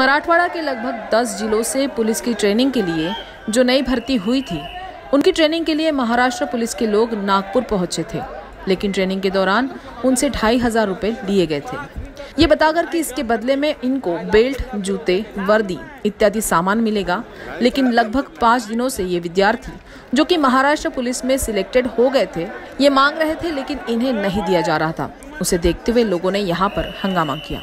मराठवाड़ा के लगभग 10 जिलों से पुलिस की ट्रेनिंग के लिए जो नई भर्ती हुई थी, उनकी ट्रेनिंग के लिए महाराष्ट्र पुलिस के लोग नागपुर पहुँचे थे, लेकिन ट्रेनिंग के दौरान उनसे ढाई हज़ार रुपये लिए गए थे। ये बताकर कि इसके बदले में इनको बेल्ट, जूते, वर्दी इत्यादि सामान मिलेगा, लेकिन लगभग पाँच दिनों से ये विद्यार्थी, जो कि महाराष्ट्र पुलिस में सिलेक्टेड हो गए थे, ये मांग रहे थे, लेकिन इन्हें नहीं दिया जा रहा था। उसे देखते हुए लोगों ने यहाँ पर हंगामा किया।